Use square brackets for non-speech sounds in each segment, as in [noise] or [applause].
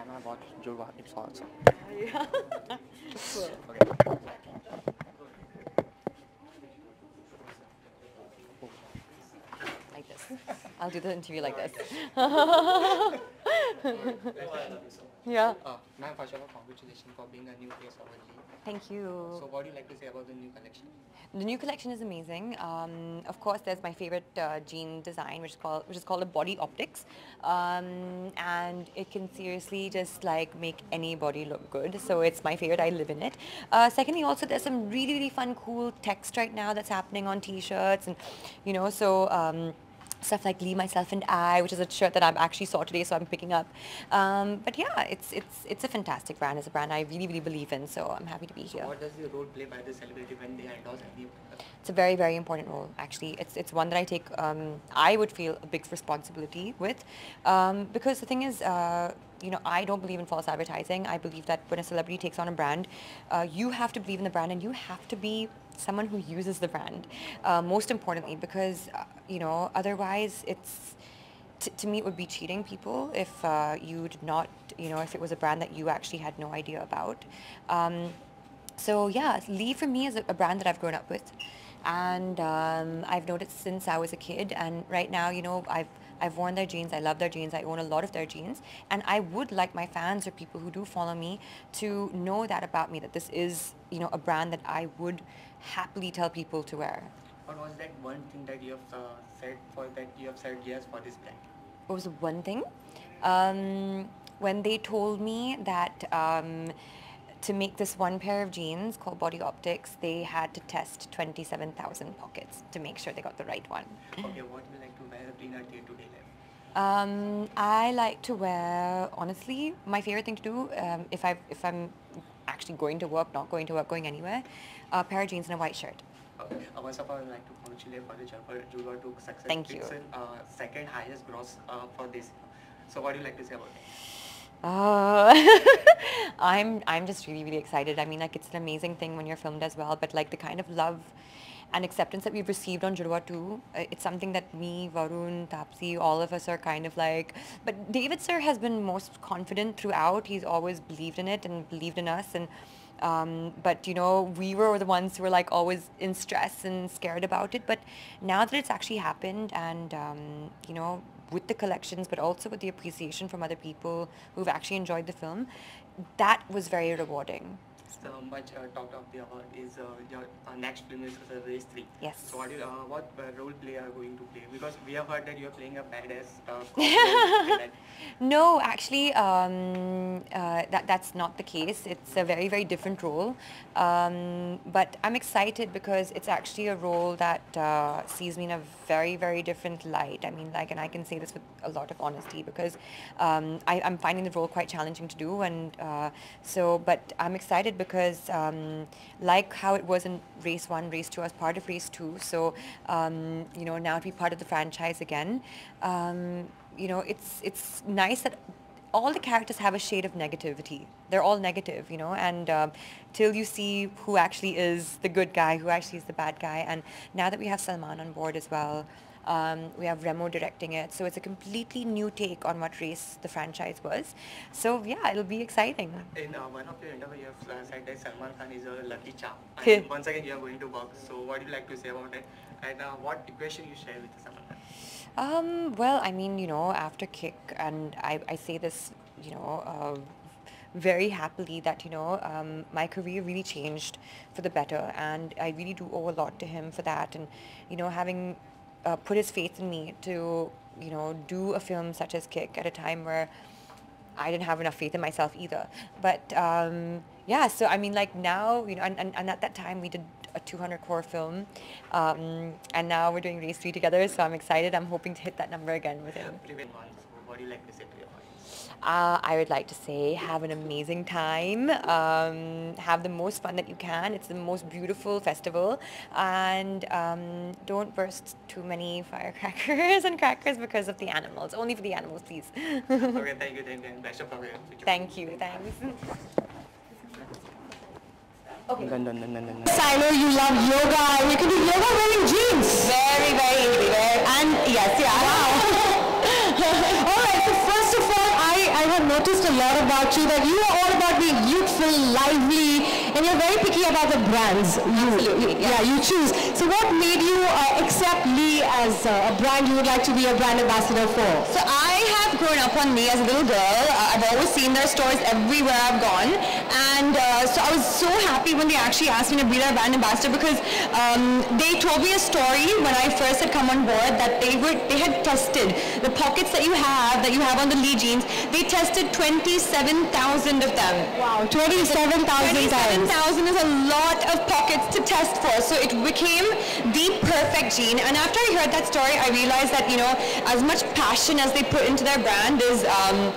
and I watch Judwaa. It's awesome. Yeah. cool. [laughs] Okay. Like this. I'll do the interview like this. [laughs] [laughs] yeah. Uh, ma'am, first of all, congratulations for being a new face of LG. Thank you. So, what do you like to say about the new collection? The new collection is amazing. Um, of course, there's my favorite uh, jean design, which is called which is called a Body Optix, um, and it can seriously just like make any body look good. So it's my favorite. I live in it. Uh, secondly, also there's some really really fun, cool text right now that's happening on T-shirts, and you know so. Um, stuff like Lee, Myself and I, which is a shirt that I actually saw today, so I'm picking up. Um, but yeah, it's it's it's a fantastic brand. It's a brand I really really believe in, so I'm happy to be here. What does the role play by the celebrity when they endorse any It's a very, very important role, actually. It's, it's one that I take, um, I would feel a big responsibility with. Um, because the thing is, uh, you know, I don't believe in false advertising. I believe that when a celebrity takes on a brand, uh, you have to believe in the brand and you have to be someone who uses the brand. Uh, most importantly, because, uh, you know, otherwise it's, to me it would be cheating people if uh, you did not, you know, if it was a brand that you actually had no idea about. Um, so yeah, Lee for me is a, a brand that I've grown up with, and um, I've noticed since I was a kid. And right now, you know, I've I've worn their jeans. I love their jeans. I own a lot of their jeans, and I would like my fans or people who do follow me to know that about me. That this is you know a brand that I would happily tell people to wear. What was that one thing that you have uh, said for that you have said yes for this brand? what was the one thing? Um, when they told me that um, to make this one pair of jeans called Body Optix, they had to test 27,000 pockets to make sure they got the right one. Okay, what do you like to wear in a day-to-day life? Um, I like to wear, honestly, my favorite thing to do um, if, I, if I'm actually going to work, not going to work, going anywhere, a pair of jeans and a white shirt. Okay. Uh, first of all, I'd like to congratulate for the 2 success. Thank you. In, uh, second highest gross uh, for this. So, what do you like to say about it? Uh, [laughs] I'm I'm just really really excited. I mean, like it's an amazing thing when you're filmed as well. But like the kind of love and acceptance that we've received on Judwaa 2, uh, it's something that me, Varun, Taapsee, all of us are kind of like. But David sir has been most confident throughout. He's always believed in it and believed in us and. Um, but you know, we were the ones who were like always in stress and scared about it. But now that it's actually happened, and um, you know, with the collections, but also with the appreciation from other people who've actually enjoyed the film, that was very rewarding. So much uh, talked of the award is uh, your uh, next film is uh, Race 3. Yes. So what, uh, what uh, role play are you going to play? Because we have heard that you are playing a badass uh, cop role in that. No, actually, um, uh, that that's not the case. It's a very very different role, um, but I'm excited because it's actually a role that uh, sees me in a very very different light. I mean, like, and I can say this with a lot of honesty because um, I, I'm finding the role quite challenging to do, and uh, so. But I'm excited because, um, like how it was in Race One, Race Two, I was part of Race Two. So, um, you know, now to be part of the franchise again. Um, you know, it's it's nice that all the characters have a shade of negativity. They're all negative, you know, and um, till you see who actually is the good guy, who actually is the bad guy. And now that we have Salman on board as well, um, we have Remo directing it, so it's a completely new take on what Race the franchise was. So yeah, it'll be exciting. In uh, one of your interviews, you have uh, said that Salman Khan is a lucky charm. And once again, you are going to box. So what do you like to say about it? And uh, what equation you share with Salman Khan? Um, well, I mean, you know, after Kick, and I, I say this, you know, uh, very happily that, you know, um, my career really changed for the better, and I really do owe a lot to him for that, and, you know, having uh, put his faith in me to, you know, do a film such as Kick at a time where I didn't have enough faith in myself either. But um, yeah, so I mean, like now, you know, and, and, and at that time we did a 200 crore film, um, and now we're doing Race 3 together, so I'm excited. I'm hoping to hit that number again with him. What do you like to say to your? Uh, I would like to say have an amazing time, um, have the most fun that you can. It's the most beautiful festival, and um, don't burst too many firecrackers [laughs] and crackers because of the animals. Only for the animals, please. [laughs] okay, thank you, thank you, best of luck. with. Thank you. Thanks. [laughs] Okay. Dun. I know you love yoga. You can do yoga wearing jeans. Very, very easy. Very, And yes, yeah. Wow. all right. So first of all, I I have noticed a lot about you that you are all about and you're very picky about the brands you, you- yeah. you choose. So what made you uh, accept Lee as uh, a brand you would like to be a brand ambassador for? So I have grown up on Lee as a little girl. Uh, I've always seen their stores everywhere I've gone. And uh, so I was so happy when they actually asked me to be their brand ambassador because um, they told me a story when I first had come on board that they were they had tested the pockets that you have, that you have on the Lee jeans. They tested 27,000 of them. Wow, 27,000 times. 27,000 is a lot of pockets to test for. So it became the perfect jean. And after I heard that story, I realized that, you know, as much passion as they put into their brand is um,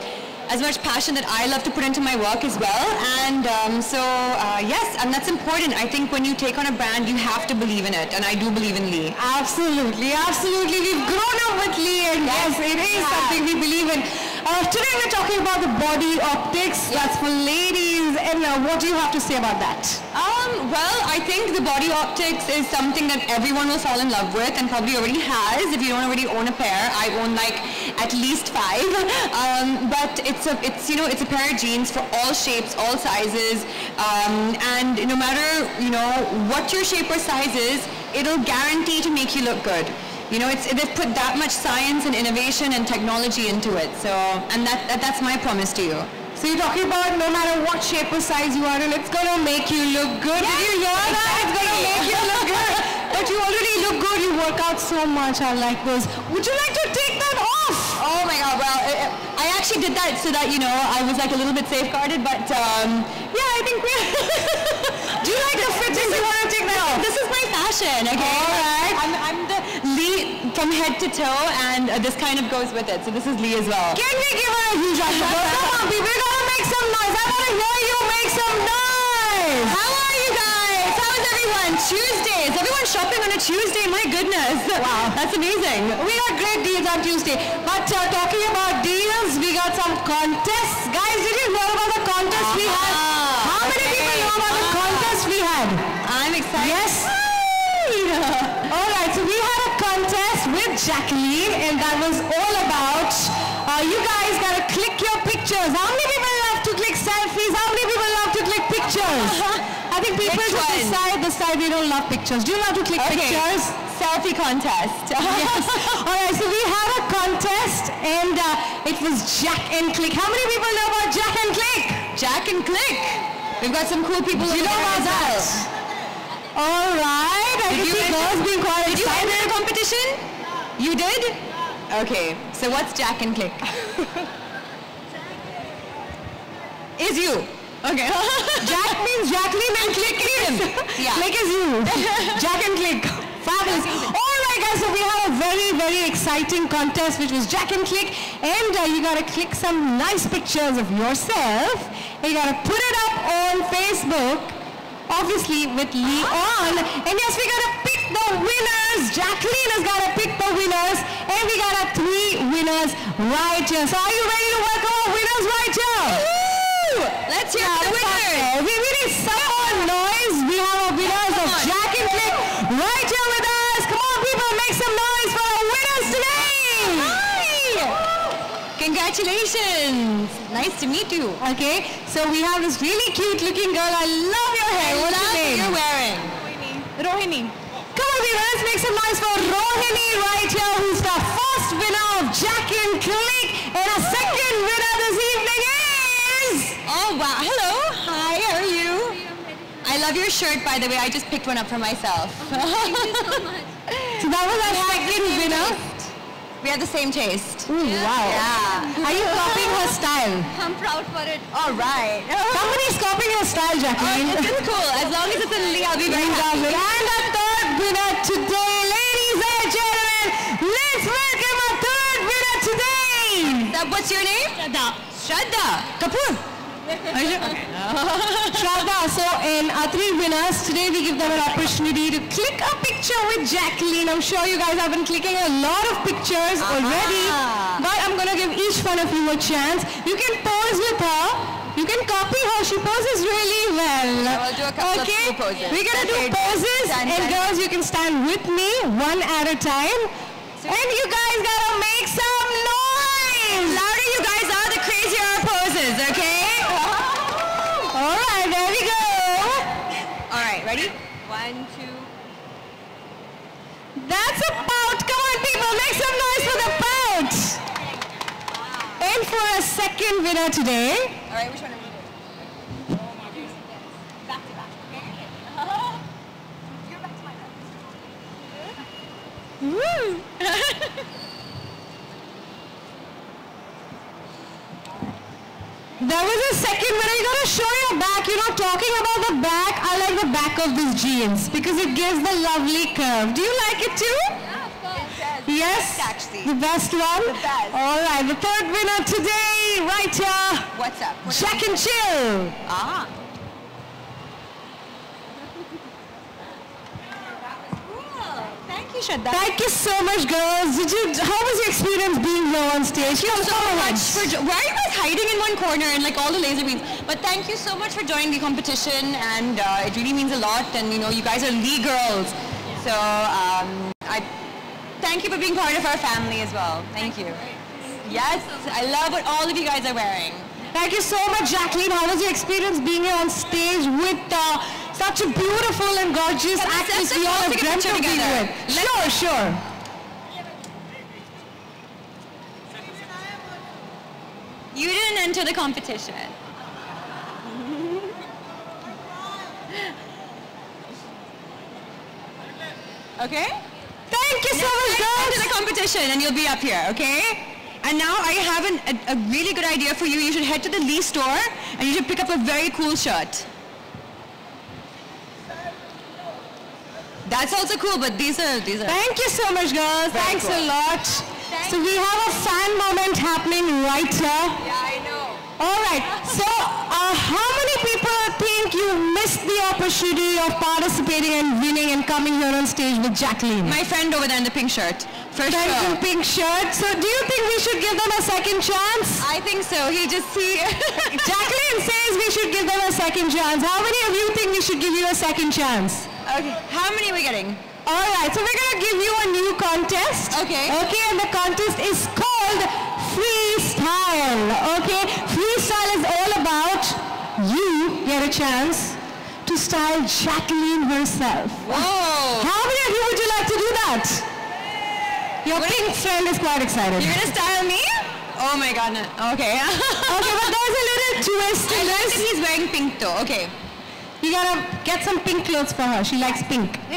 as much passion that I love to put into my work as well. And um, so, uh, yes, and that's important. I think when you take on a brand, you have to believe in it. And I do believe in Lee. Absolutely, absolutely. We've grown up with Lee and yes, it is Yeah. something we believe in. Uh, today we're talking about the Body Optix. That's for ladies. Uh, what do you have to say about that? Um, well, I think the Body Optix is something that everyone will fall in love with and probably already has. If you don't already own a pair, I own like at least five. [laughs] Um, but it's a, it's you know, it's a pair of jeans for all shapes, all sizes, um, and no matter you know what your shape or size is, it'll guarantee to make you look good. You know, it's, they've put that much science and innovation and technology into it. So, and that, that that's my promise to you. So you're talking about no matter what shape or size you are in, it's gonna make you look good. Did you hear that? It's gonna make you look good. But you already look good. You work out so much. I like those. Would you like to take that off? Oh my god, well, I, I actually did that so that, you know, I was like a little bit safeguarded, but um, yeah, I think we Do you like the [laughs] fitting? Do you want to take that off? This is my fashion, okay? Alright. I'm, I'm the Lee from head to toe, and uh, this kind of goes with it, so this is Lee as well. Can we give her a huge round of applause? Come on, people, we're make some noise. I wanna hear you make some noise. How are you guys? How's everyone? Tuesdays. Everyone's shopping on a Tuesday, my goodness. Wow. That's amazing. We got great deals on Tuesday. But uh, talking about deals, we got some contests. Guys, did you hear about the contest we had? Ah, How many okay. people know about the Ah. contest we had? I'm excited. Yes. [laughs] All right, so we had a contest with Jacqueline, and that was all about uh, you guys gotta click your pictures. How many people love to click selfies? How many people love to click pictures? [laughs] I think people Which just one? decide decide they don't love pictures. Do you love to click Okay. pictures? Selfie contest. [laughs] [laughs] yes. All right, so we had a contest and uh, it was Jack and Click. How many people know about Jack and Click? Jack and Click. We've got some cool people Do you know about that? All right, I Did can you see girls being quite Did you excited. enter the competition? You did? Okay, so what's Jack and Click? is you. Okay. [laughs] Jack means Jacqueline and Click is. Yeah. Click is you. Jack and Click. Fabulous. All right, guys, so we had a very, very exciting contest, which was Jack and Click. And uh, you got to click some nice pictures of yourself. And you got to put it up on Facebook, obviously with Lee on. And yes, we got to pick the winners. Jacqueline has got to pick the winners. And we got our three winners right here. So are you ready to welcome our winners right here? Woo! Let's hear Yeah, the winners. We, we need some more noise. We have our winners of Jack and Click right here with us. Come on, people, make some noise for our winners today. Hi! Congratulations. Nice to meet you. Okay, so we have this really cute looking girl. I love your hair. I What's love what name? you're wearing. Rohini. Come on, people, let's make some noise for Rohini right here, who's the first winner of Jack and Click. And our second winner this evening is... Oh wow. Hello. Hi, how are you? I love your shirt by the way. I just picked one up for myself. [laughs] Thank you So that was our second winner. We have the same taste. Ooh, wow. Yeah. Are you copying her style? I'm proud for it. All right. Somebody's copying your style, Jacqueline. Oh, it's cool. As long as it's in Lee, I'll be very Lovely. happy. And the third winner today, ladies and gentlemen, let's welcome our third winner today. What's your name? Shraddha. Shraddha. Kapoor. Are okay. [laughs] Shraddha, so in our three winners, today we give them an opportunity to click a picture with Jacqueline. I'm sure you guys have been clicking a lot of pictures already, but I'm going to give each one of you a chance. You can pose with her. You can copy her. She poses really well. I'll do a couple okay. of poses. We're going to do poses. Stand and stand. girls, you can stand with me one at a time. So and you guys got to make some noise. Louder you guys are, the crazier our poses, okay? [laughs] All right, there we go. All right, ready? One, two. That's a pout. Come on, people. Make some noise for the pout. And for a second winner today. All right, which one? [laughs] left. there was a second winner. You gotta show your back. You're not talking about the back. I like the back of these jeans because it gives the lovely curve. Do you like it too? Yeah, of course. Yes. actually. The best one? The best. All right, the third winner today, right here, What's up? What's Jack and Chill. Ah. Thank you, Shraddha. Thank you so much, girls. Did you? How was your experience being here on stage? Thank you so forward. much for why are you guys hiding in one corner and like all the laser beams? But thank you so much for joining the competition and uh, it really means a lot and you know you guys are Lee girls. So um, I thank you for being part of our family as well. Thank you. Yes, I love what all of you guys are wearing. Thank you so much, Jacqueline. How was your experience being here on stage with uh, such a beautiful and gorgeous Can we- actress we all have dreamt of being together. with? Sure, sure. You didn't enter the competition. okay? Thank you so much, Enter girls. the competition and you'll be up here, okay? And now I have an, a, a really good idea for you. You should head to the Lee store and you should pick up a very cool shirt. That's also cool, but these are these are. Thank you so much, girls. Very Thanks cool. a lot. So we have a fan moment happening right here. Yeah, I know. All right. So, uh, how many people think you missed the opportunity of participating and winning and coming here on stage with Jacqueline? My friend over there in the pink shirt. For Friends in sure. pink shirt. So, do you think we should give them a second chance? I think so. He just he. [laughs] Jacqueline says we should give them a second chance. How many of you think we should give you a second chance? Okay. How many are we getting? All right, so we're gonna give you a new contest. Okay. Okay, and the contest is called Freestyle. Okay, Freestyle is all about you get a chance to style Jacqueline herself. Whoa. How many of you would you like to do that? Your What- pink friend is quite excited. You're gonna style me? Oh my god. no. Okay. [laughs] Okay, but there's a little twist I like that he's wearing pink though. Okay. You gotta get some pink clothes for her. She likes pink. [laughs]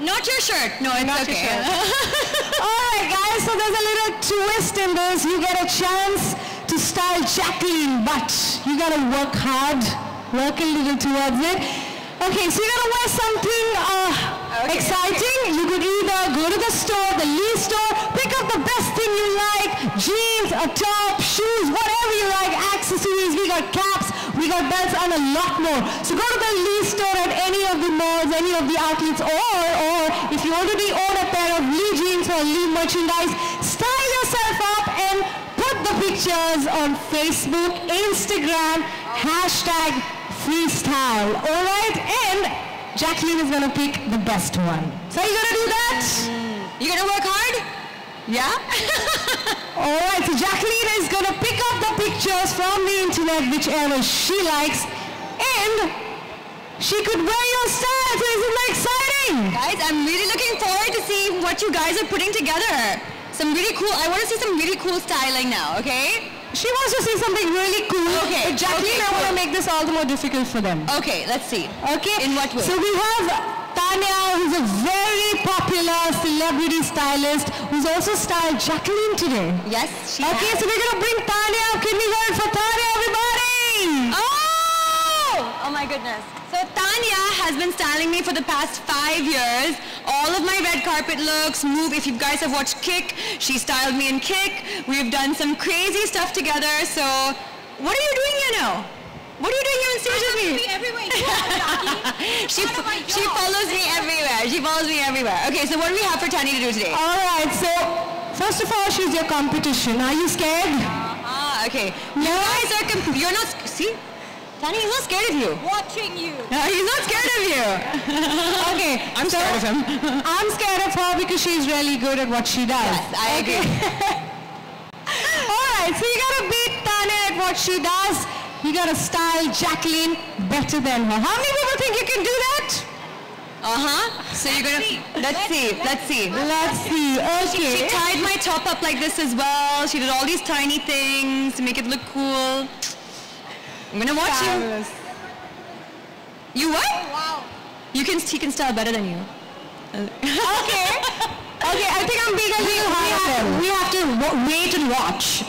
Not your shirt. No, it's Not your okay. shirt. [laughs] All right, guys, so there's a little twist in this. You get a chance to style Jacqueline, but you gotta work hard, work a little towards it. Okay, so you gotta wear something uh, Okay. exciting. You could either go to the store, the Lee store, pick up the best thing you like, jeans, a top, shoes, whatever you like, accessories. We got caps, we got belts, and a lot more. So go to the Lee store at any of the malls, any of the outlets, or, or if you already own a pair of Lee jeans or Lee merchandise, style yourself up and put the pictures on Facebook, Instagram, hashtag freestyle. All right, and Jacqueline is gonna pick the best one. So you gonna do that? You gonna work hard? Yeah? [laughs] All right, so Jacqueline is gonna pick up the pictures from the internet, whichever she likes, and she could wear your style. So isn't that exciting? guys, I'm really looking forward to see what you guys are putting together. Some really cool, I want to see some really cool styling now, okay? She wants to see something really cool. Okay, But Jacqueline, okay, I want to make this all the more difficult for them. Okay, let's see. Okay? In what way? So we have Tanya, who's a very popular celebrity stylist, who's also styled Jacqueline today. Yes, she Okay, has. so we're going to bring Tanya. Can we hear for Tanya, everybody? Oh! Oh my goodness. So Tanya has been styling me for the past five years. All of my red carpet looks, move. If you guys have watched Kick, she styled me in Kick. We've done some crazy stuff together. So what are you doing here now? What are you doing here on stage with me? everywhere you are, [laughs] she, Part of my she follows me everywhere. She follows me everywhere. Okay, so what do we have for Tani to do today? All right, so first of all, she's your competition. Are you scared? Ah, okay. You guys are, comp- you're not, see? Tanya, he's not scared of you. Watching you. No, he's not scared of you. [laughs] Okay, I'm so scared of him. [laughs] I'm scared of her because she's really good at what she does. Yes, I agree. All right, so you gotta beat Tanya at what she does. You gotta style Jacqueline better than her. How many people think you can do that? Uh-huh. So you're gonna, let's see, let's see. Let's see. Okay. She Okay. tied my top up like this as well. She did all these tiny things to make it look cool. I'm gonna watch Fabulous. you. You what? Wow. You can, he can style better than you. Okay. Okay, I think I'm being a little hard. We have to wait and watch.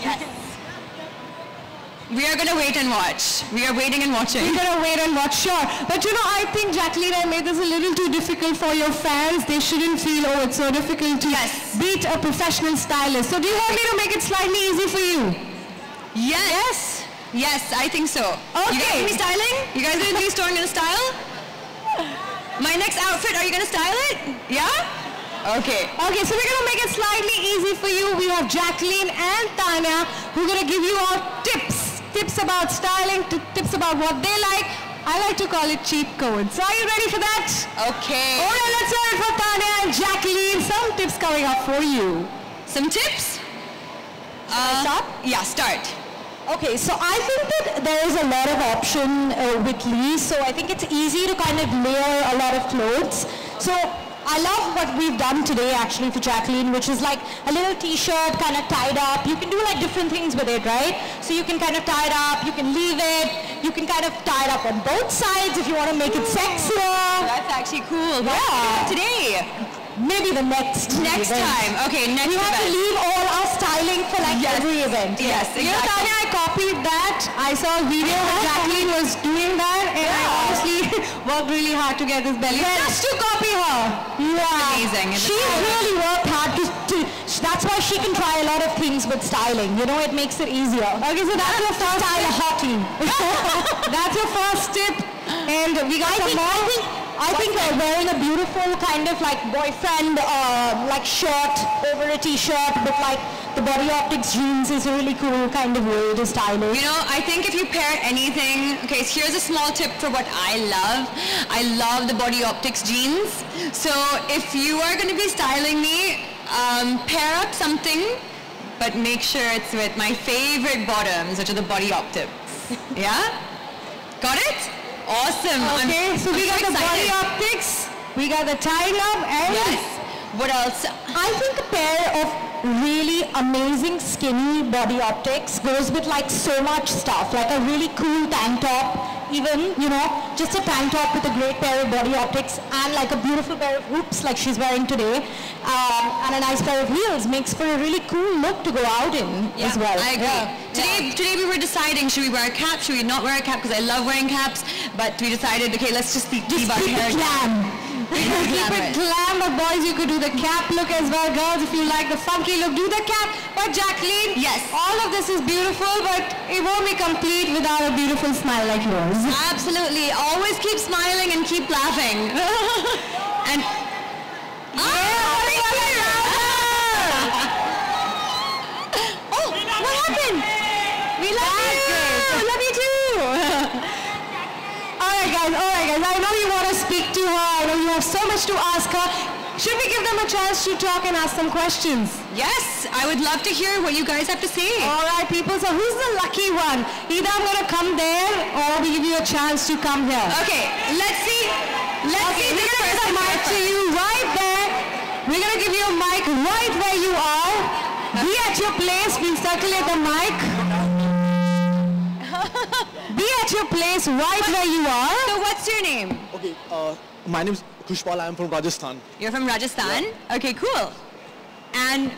We are gonna wait and watch. We are waiting and watching. We're gonna wait and watch, sure. But you know, I think Jacqueline, I made this a little too difficult for your fans. They shouldn't feel, oh, it's so difficult to Yes. beat a professional stylist. So do you want me to make it slightly easy for you? Yes. Yes, Yes, I think so. You guys Okay. gonna be styling? You guys gonna be store and gonna style? My next outfit, are you gonna style it? Yeah? Okay. Okay, so we're gonna make it slightly easy for you. We have Jacqueline and Tanya who are gonna give you our tips. Tips about styling, t- tips about what they like. I like to call it cheat codes. So are you ready for that? Okay. Alright, let's hear it for Tanya and Jacqueline. Some tips coming up for you. Some tips? I start? Yeah, start. Okay, so I think that there is a lot of option uh, with Lee, so I think it's easy to kind of layer a lot of clothes. So I love what we've done today actually for Jacqueline, which is like a little t-shirt kind of tied up. You can do like different things with it, right? So you can kind of tie it up, you can leave it, you can kind of tie it up on both sides if you want to make it sexier. That's actually cool. Why Yeah. did you do it Today. Maybe the next Next event. time. Okay, next We have to leave all our styling for like Yes. every event. Yes, You know, exactly. Tanya, I copied that. I saw a video where Jacqueline was doing that, and I honestly [laughs] worked really hard to get this belly just to copy her. Yeah. amazing. She's really worked hard to, to, that's why she can try a lot of things with styling. You know, it makes it easier. Okay, so that's your first Style hottie. [laughs] That's your first tip, and we got I some think, more. I think, uh, wearing a beautiful kind of like boyfriend uh, like shirt over a t-shirt with like the Body Optix jeans is a really cool kind of way to style it. You know, I think if you pair anything, okay, so here's a small tip for what I love. I love the Body Optix jeans. So if you are going to be styling me, um, pair up something, but make sure it's with my favorite bottoms, which are the Body Optix. [laughs] Yeah? Got it? Awesome. I'm- Okay, so we I'm got the Body Optix, we got the tying up, and Yes. What else? I think a pair of really amazing skinny body optics goes with like so much stuff, like a really cool tank top, even, you know, just a tank top with a great pair of Body Optix and like a beautiful pair of hoops like she's wearing today, um, and a nice pair of heels makes for a really cool look to go out in as well. I agree. Yeah. Today, today we were deciding should we wear a cap, should we not wear a cap because I love wearing caps, but we decided okay, let's just keep, keep our hair glam. [laughs] keep it glam, but boys, you could do the cap look as well. Girls, if you like the funky look, do the cap. But Jacqueline, Yes. all of this is beautiful, but it won't be complete without a beautiful smile like yours. Absolutely. Always keep smiling and keep laughing. [laughs] and Ah, thank you. oh, what happened? We love you. Love you too. All right, guys. All right, guys. I know you want to speak to her. I know you have so much to ask her. Should we give them a chance to talk and ask some questions? Yes, I would love to hear what you guys have to say. All right, people. So who's the lucky one? Either I'm going to come there or we give you a chance to come here. Okay, let's see. Let's Okay, see we're going to give the mic to you right there. We're going to give you a mic right where you are. Be at your place. We'll circulate the mic. [laughs] Be at your place right where you are. So what's your name? Okay, uh, my name is Kushpal. I am from Rajasthan. You're from Rajasthan? Okay, cool. And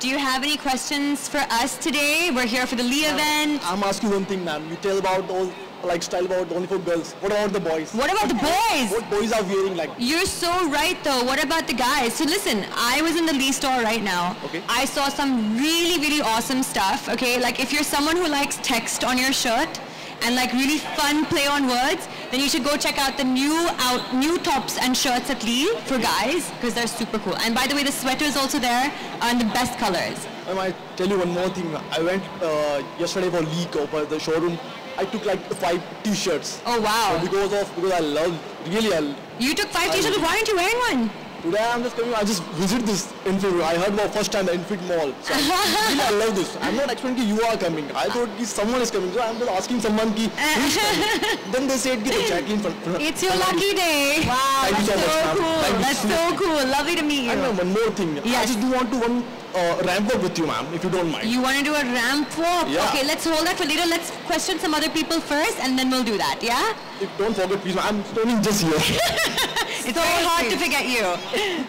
do you have any questions for us today? We're here for the Lee event. I'm asking one thing, ma'am. You tell about all like style about only for girls. What about the boys? What about the boys? What boys are wearing like? You're so right though. What about the guys? So listen, I was in the Lee store right now. Okay. I saw some really, really awesome stuff. Okay, like if you're someone who likes text on your shirt and like really fun play on words, then you should go check out the new out new tops and shirts at Lee for guys because they're super cool. And by the way, the sweaters also there are in the best colors. I might tell you one more thing. I went uh, yesterday for Lee over the showroom. I took like five T-shirts. Oh wow. Because of because I love really I You took five t-shirts. Why aren't you wearing one? Today I'm just coming, I just visit this Infiniti. I heard about first time the Infiniti Mall. So I, really, I love this. I'm not expecting you are coming. I thought ki someone is coming. So I'm just asking someone ki who's coming. Then they said ki the Jacqueline from, from It's your lucky day. Wow, Thank that's so much, cool. Thank That's so so much. cool. Lovely to meet you. And one more thing. I just do want to one uh, ramp up with you, ma'am, if you don't mind. You want to do a ramp walk? Yeah. Okay, let's hold that for later. Let's question some other people first and then we'll do that, yeah? If, don't forget, please. ma'am, I'm standing just here. [laughs] It's very hard to forget you.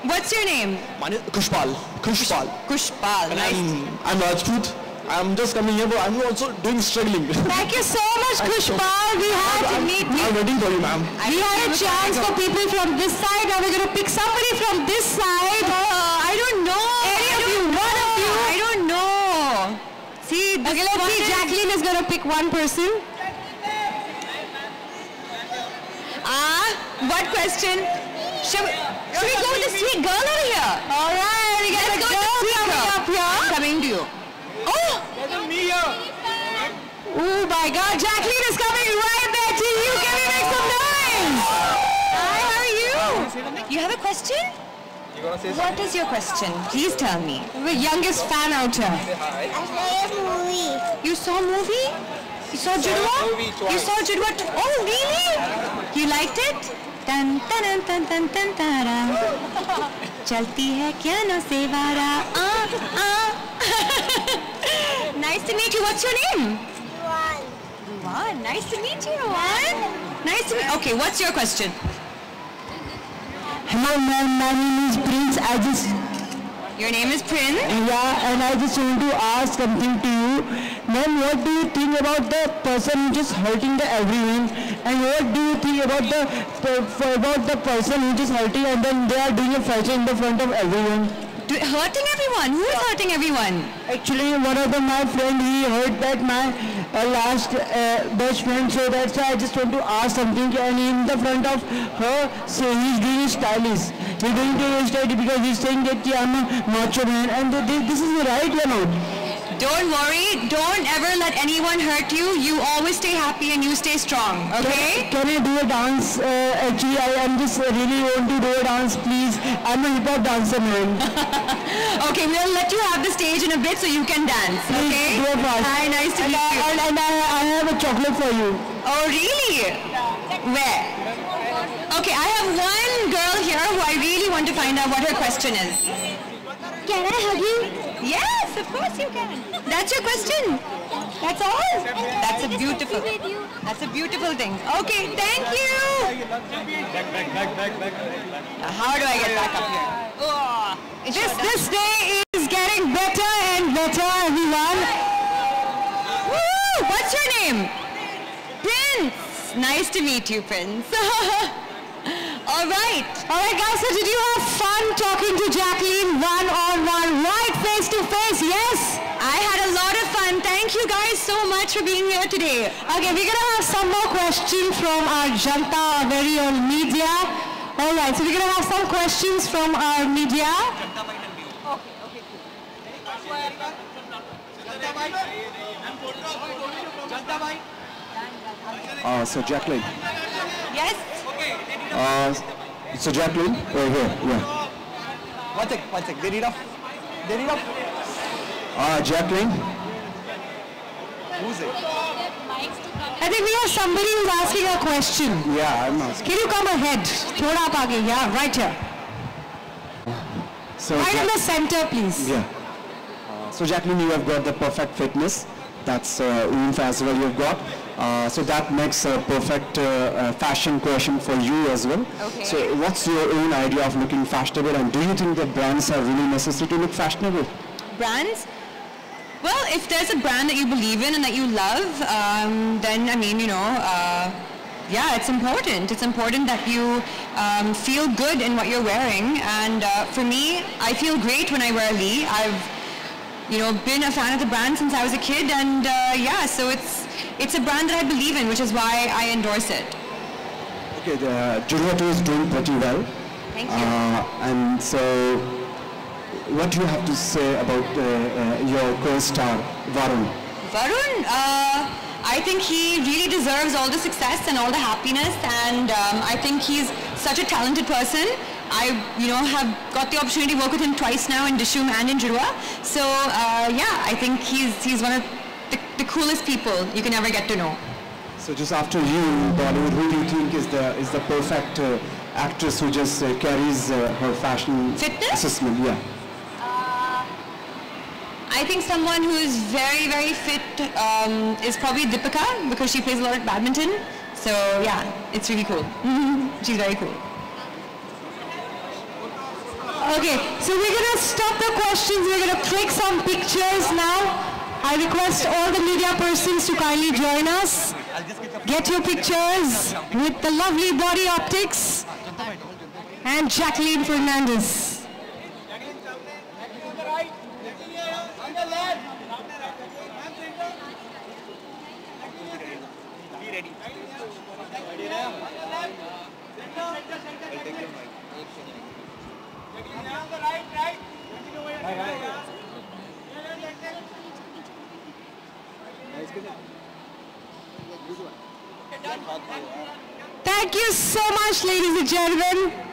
What's your name? My name is Kushpal. Kushpal. Kushpal. And Nice. I'm, I'm Rajput. I'm just coming here, but I'm also doing struggling. Thank you so much, Kushpal. We had I'm, meet I'm waiting for you, ma'am. we had a chance for people from this side. Now we're going to pick somebody from this side. Uh, I don't know. Any I of don't you, one of you. I don't know. See, this Okay, let's see. is- Jacqueline is going to pick one person. Ah, what question? Should we, should we go with the sweet girl over here? All right, we got Let's a go with girl the sweet coming girl. up here. I'm coming to you. Oh, Oh my God, Jacqueline is coming right there to you. Can we make some noise? hi, how are you? You have a question? What is your question? Please tell me. The youngest fan out here. You saw a movie? You saw Judwaa? You saw Judwaa? Oh, really? You liked it? Tan tan tan tan tan tara. चलती है क्या ना सेवारा आ आ Nice to meet you. What's your name? Ruwan. Nice to meet you, Ruwan. Nice to meet. Okay, what's your question? Hello ma'am, my name is Prince. I just your name is Prince. yeah, and I just want to ask something to you. Ma'am, what do you think about the person who just hurting the everyone? And what do you think about the about the person who just hurting and then they are doing a fashion in the front of everyone? Do, hurting everyone. Who is hurting everyone? Actually, one of the, my friend he heard that my uh, last uh, best friend, so that's why I just want to ask something. And in the front of her, so he's doing stylist. He's doing the stylist because he's saying that yeah, I'm a macho man, and th- th- this is the right or not? Don't worry. Don't ever let anyone hurt you. You always stay happy and you stay strong. Okay? Can I do a dance? Uh, actually, I am just uh, really want to do a dance, please. I'm a hip hop dancer, man. [laughs] Okay, we'll let you have the stage in a bit so you can dance. Please Okay? do a fast. Hi, nice to and meet I, you. and, and I, I have a chocolate for you. Oh, really? Where? Okay, I have one girl here who I really want to find out what her question is. Can I hug you? Yes, of course you can. That's your question. That's all. That's a beautiful. That's a beautiful thing. Okay, thank you. Now, How do I get back up here? Oh, This, this day is getting better and better, everyone. Woo! What's your name? Prince. Nice to meet you, Prince. [laughs] All right. All right, guys, so did you have fun talking to Jacqueline one-on-one, right face to face? Yes? I had a lot of fun. Thank you guys so much for being here today. Okay, we're going to have some more questions from our Janta, our very own media. All right, so we're going to have some questions from our media. Uh, so Jacqueline. Yes? Uh, so Jacqueline, over here. Yeah. One sec, one sec. They need off. They need off. Uh, Jacqueline. Who's it? I think we have somebody who's asking a question. Yeah, I'm asking. Can you come ahead? Thoda aap aage, yeah, right here. So, Right in the center, please. yeah. Uh, so Jacqueline, you have got the perfect fitness. That's uh, oomph as well you've got. Uh, so that makes a perfect uh, uh, fashion question for you as well. Okay. So what's your own idea of looking fashionable and do you think that brands are really necessary to look fashionable? brands? Well, if there's a brand that you believe in and that you love, um, then I mean, you know, uh, yeah, it's important. It's important that you um, feel good in what you're wearing. And uh, for me, I feel great when I wear Lee. I've, you know, been a fan of the brand since I was a kid, and uh, yeah, so it's it's a brand that I believe in, which is why I endorse it. Okay, the Judwaa 2 is doing pretty well. Thank you. Uh, and so, what do you have to say about uh, uh, your co-star, Varun? Varun, uh, I think he really deserves all the success and all the happiness and um, I think he's such a talented person. I, you know, have got the opportunity to work with him twice now in Dishoom and in Judwaa. So uh, yeah, I think he's he's one of the, the coolest people you can ever get to know. So just after you, Bollywood, who do you think is the is the perfect uh, actress who just uh, carries uh, her fashion Fitness? assessment? Yeah. I think someone who is very, very fit um, is probably Deepika because she plays a lot of badminton. So yeah, it's really cool. [laughs] She's very cool. Okay, so we're going to stop the questions. We're going to click some pictures now. I request all the media persons to kindly join us. Get your pictures with the lovely Body Optix and Jacqueline Fernandez. Thank you so much, ladies and gentlemen.